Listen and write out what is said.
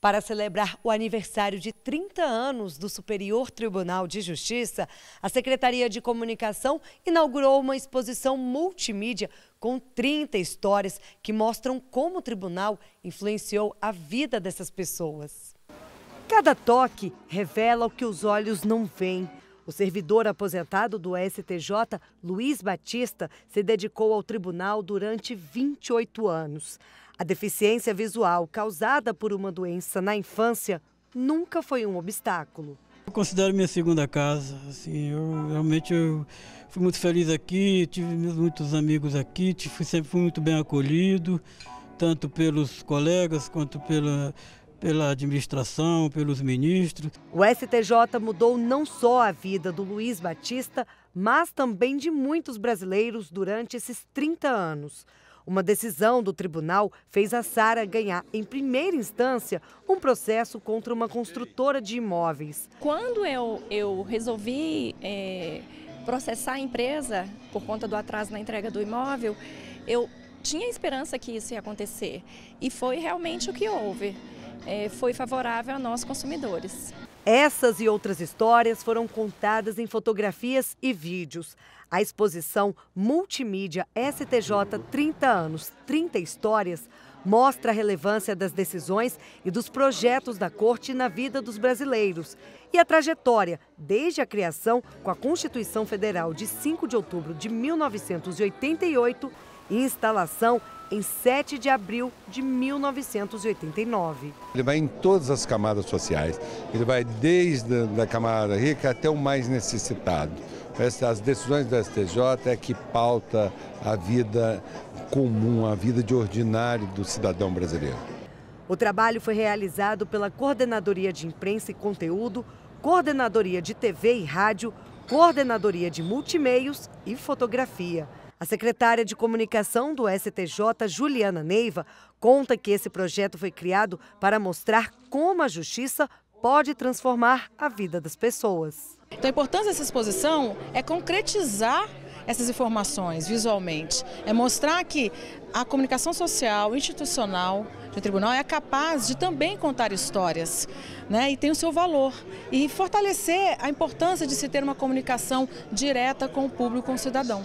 Para celebrar o aniversário de 30 anos do Superior Tribunal de Justiça, a Secretaria de Comunicação inaugurou uma exposição multimídia com 30 histórias que mostram como o tribunal influenciou a vida dessas pessoas. Cada toque revela o que os olhos não veem. O servidor aposentado do STJ, Luiz Batista, se dedicou ao tribunal durante 28 anos. A deficiência visual causada por uma doença na infância nunca foi um obstáculo. Eu considero minha segunda casa. Assim, eu realmente eu fui muito feliz aqui, tive muitos amigos aqui, fui, sempre fui muito bem acolhido, tanto pelos colegas quanto pela, pela administração, pelos ministros. O STJ mudou não só a vida do Luiz Batista, mas também de muitos brasileiros durante esses 30 anos. Uma decisão do tribunal fez a Sara ganhar, em primeira instância, um processo contra uma construtora de imóveis. Quando eu, eu resolvi é, processar a empresa por conta do atraso na entrega do imóvel, eu tinha esperança que isso ia acontecer. E foi realmente o que houve. É, foi favorável a nós consumidores. Essas e outras histórias foram contadas em fotografias e vídeos. A exposição Multimídia STJ 30 anos, 30 histórias mostra a relevância das decisões e dos projetos da Corte na vida dos brasileiros e a trajetória desde a criação com a Constituição Federal de 5 de outubro de 1988 e instalação em 7 de abril de 1989. Ele vai em todas as camadas sociais, ele vai desde a camada rica até o mais necessitado. As decisões do STJ é que pauta a vida comum, a vida de ordinário do cidadão brasileiro. O trabalho foi realizado pela Coordenadoria de Imprensa e Conteúdo, Coordenadoria de TV e Rádio, Coordenadoria de Multimeios e Fotografia. A secretária de Comunicação do STJ, Juliana Neiva, conta que esse projeto foi criado para mostrar como a justiça pode transformar a vida das pessoas. Então a importância dessa exposição é concretizar essas informações visualmente, é mostrar que a comunicação social, institucional do tribunal é capaz de também contar histórias né, e tem o seu valor. E fortalecer a importância de se ter uma comunicação direta com o público, com o cidadão.